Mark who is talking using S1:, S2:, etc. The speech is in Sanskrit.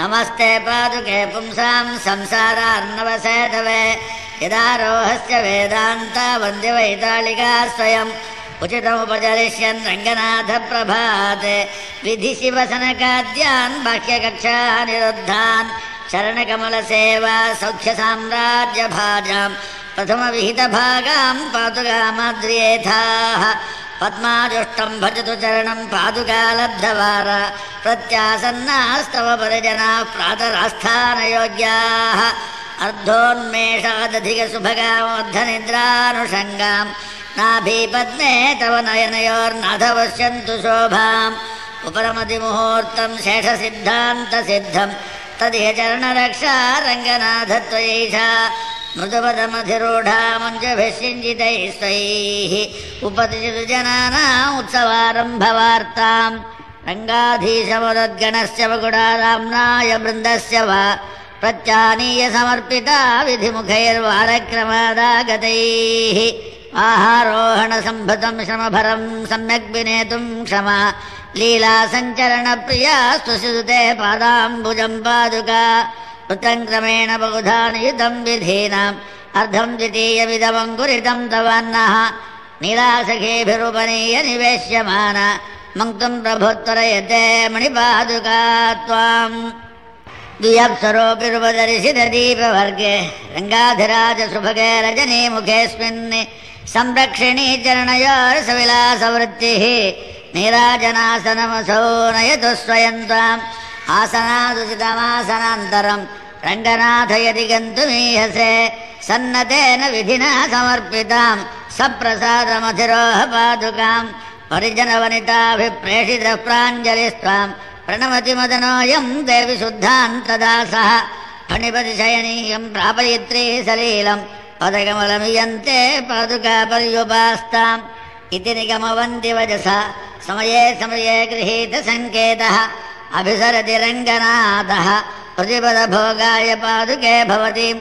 S1: नमस्ते पादुके पुंसाम् संसारार्णवसेतवे यदारोहस्य वेदान्ता वन्द्यवैतालिका स्वयम् उचितमुपचरिष्यन् रङ्गनाथप्रभाते विधि शिवसनकाद्यान् बाह्यकक्षा निरुद्धान् शरणकमलसेवा सौख्यसाम्राज्यभाजाम् प्रथमविहितभागाम् पादुकामाद्रियेथाः पद्माजुष्टम् भजतु चरणम् पादुकालब्धवार प्रत्यासन्नास्तव परिजनाः प्रातरास्थानयोग्याः। अर्धोन्मेषादधिकसुभगामोद्धनिद्रानुषङ्गाम् नाभीपद्मे तव नयनयोर्नाथपश्यन्तु शोभाम्। उपरमतिमुहूर्तम् शेषसिद्धान्तसिद्धम् तदिह चरणरक्षा रङ्गनाथत्वयैषा मृदुपदमधिरूढा मञ्जुभिषिञ्जितैः स्वैः उपतिचितु जनानाम् उत्सवारम्भवार्ताम्। रङ्गाधीशमुदद्गणस्य वकुडाराम्नाय वृन्दस्य वा प्रत्यानीय समर्पिता विधिमुखैर्वारक्रमादागतैः। आहारोहणसम्भृतम् श्रमभरम् सम्यग् विनेतुम् क्षमा। लीला सञ्चरणप्रिया स्वसिते पादाम्बुजम् पादुका कृतम् क्रमेण बहुधा नियुतम् विधीनाम्। अर्धम् द्वितीयमिदमङ्कुरितम् तवान्नः। नीलासखेभिरुपनीय निवेश्यमान। मङ्क्तुम् प्रभुत्वरयते मणिपादुका त्वाम्। द्वियप्सरोऽपिरुपदर्शितदीपवर्गे रङ्गाधिराजसुभगे रजनीमुखेऽस्मिन् संरक्षिणी नीराजनासनमसौ नयतु स्वयम् त्वाम् आसनादुचितमासनान्तरम् रङ्गनाथ यदि गन्तुमीहसे सन्नतेन विधिना समर्पिताम् सप्रसादमधिरोह पादुकाम् परिजनवनिताभिप्रेषितः प्राञ्जलिस्त्वाम् प्रणमति मदनोऽयम् देवि शुद्धान्तदासः फणिपतिशयनीयम् प्रापयित्री सलीलम् पदकमलमियन्ते पादुका पर्युपास्ताम् इति निगमवन्ति वजसा समये समये गृहीतसङ्केतः अभिसरति रङ्गनाथः प्रतिपदभोगाय पादुके भवतीम्